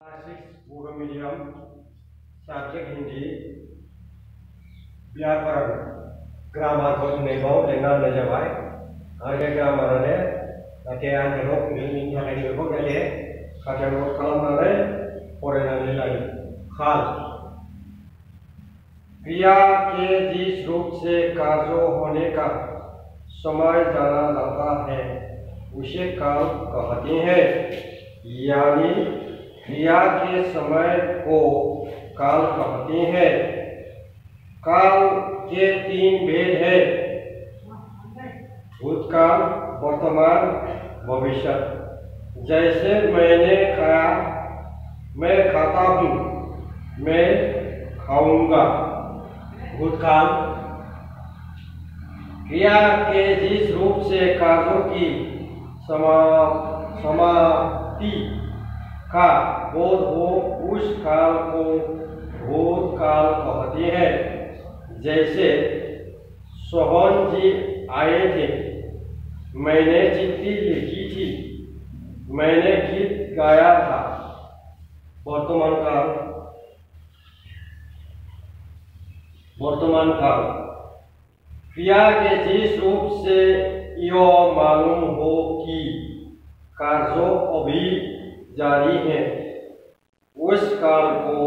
Six बर' medium subject Hindi व्याकरण ग्रामारखौ दिनै बाव लिरना होनाय जाबाय आरो ग्रामारानो जाहाथे आनजादाव फैनायनि थाखायनो बेखौ जाहाथे खाथायाव नट खालामनानै फरायनानै लायो खाल। क्रिया के जिस रूप से कार्य होने का समय जाना जाता है, उसे काल कहते हैं। यानी क्रिया के समय को काल कहते हैं। काल के तीन भेद है। भूतकाल, वर्तमान, भविष्य। जैसे मैंने खाया, मैं खाता हूँ, मैं खाऊँगा। भूतकाल। क्रिया के जिस रूप से कार्यों की समा समाप्ति का बोध हो, उस काल को भूतकाल कहते हैं। जैसे सोहन जी आए थे, मैंने चिट्ठी लिखी थी, मैंने गीत गाया था। वर्तमान काल वर्तमान काल। क्रिया के जिस रूप से यो मालूम हो कि कार्य अभी जारी है। उस काल को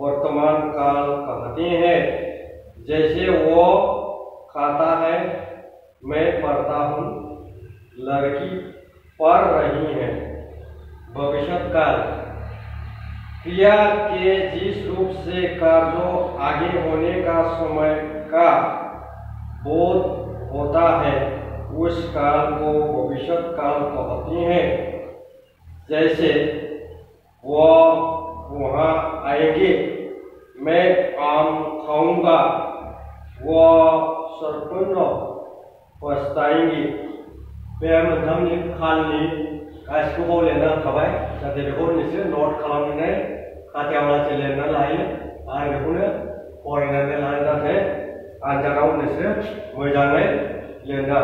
वर्तमान काल कहते हैं। जैसे वो खाता है, मैं पढ़ता हूँ, लड़की पढ़ रही है भविष्य काल। क्रिया के जिस रूप से कार्य आगे होने का समय का बोध होता है, उस काल को भविष्य काल कहते हैं। जैसे वह वहाँ आएँगे, मैं आम खाऊँगा वह सरपन्न पछताएँगे। बे मोनथामनि खालनि लिरना होखाबाय जाहाथे बेखौ नोंसोर नट खालामनानै खाथायाव लासै लिरना लायो आरो बेखौनो फरायनानै लानो जाहाथे आनजादाव नोंसोर मोजाङै लिरनो